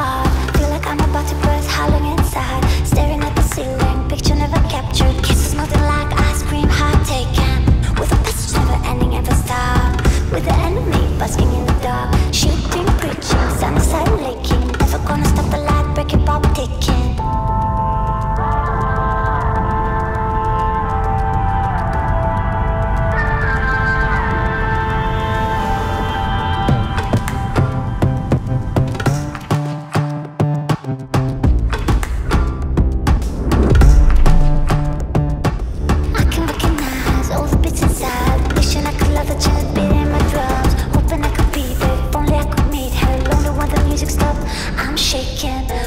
I Feel like I'm about to. can't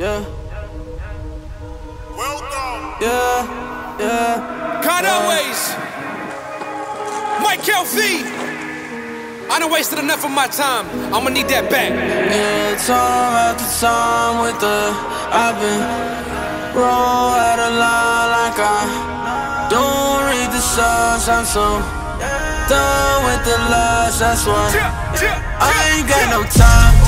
Yeah. Welcome. Yeah. Yeah. God always. Mike LV. I done wasted enough of my time. I'ma need that back. Yeah, time after time with the I've been roll out of line like I don't read the signs. I'm so done with the lies. That's why I ain't got no time.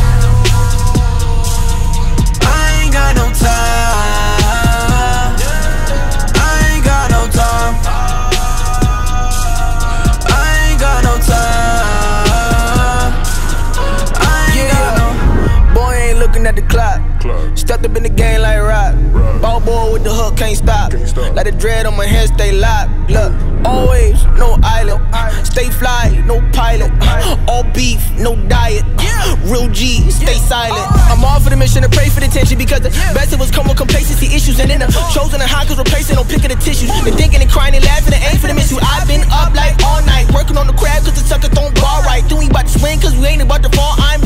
Clock. Up in the game like rock. Rock. Ball boy with the hook can't stop. Can't stop. Like the dread on my head stay locked. Look, always no island. Stay fly, no pilot. All beef, no diet. Real G, stay silent. I'm all for the mission to pray for the tension because the best of us come with complacency issues and then the chosen and high cause replacing no pick of the tissues. They thinking and crying and laughing and ain't for the issue. I've been up like all night working on the crab cause the sucker don't ball right. Doing about to swing cause we ain't about to fall. I'm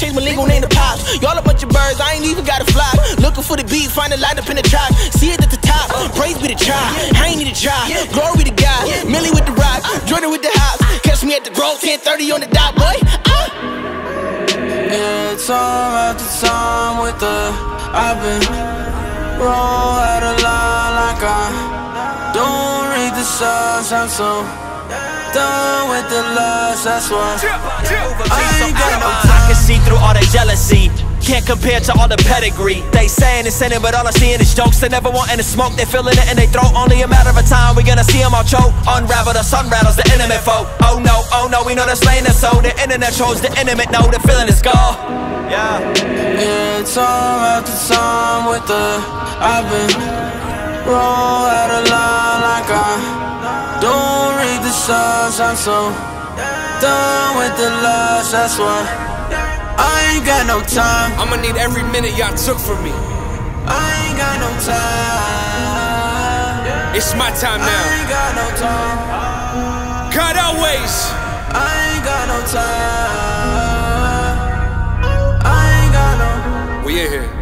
I'm finna go and change my legal name to Pops. Y'all a bunch of birds, I ain't even gotta fly. Looking for the beat, find a light up in the trap. See it at the top, praise be the try. I ain't need to try. Glory to God, Millie with the rock, Jordan with the house. Catch me at the Grove, 1030 on the dot, boy. Ah. Yeah, time after time with the I've been roll out of line like I don't read the signs. I'm so done with the lies. That's why I ain't got no I can see through all the jealousy. Can't compare to all the pedigree. They saying and in it, but all I seeing is jokes. They never wanting to smoke, they feeling it and they throw. Only a matter of time, we gonna see them all choke. Unravel the sun rattles the intimate foe. Oh no, oh no, we know they're slaying us so. The internet trolls the intimate know the feeling is gone. Yeah. Yeah, time after time with the I've been roll out of line like I the. I'm so done with the lies. That's why I ain't got no time. I'ma need every minute y'all took from me. I ain't got no time. It's my time I now. ain't got no time. God always. I ain't got no time. I ain't got no. We in here.